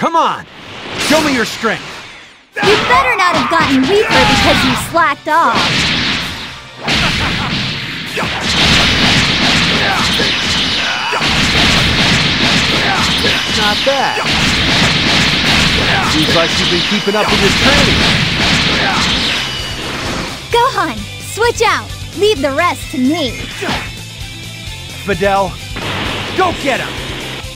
Come on! Show me your strength! You better not have gotten weaker because you slacked off. Not bad. Seems like you've been keeping up with your training. Gohan, switch out. Leave the rest to me. Videl, go get him!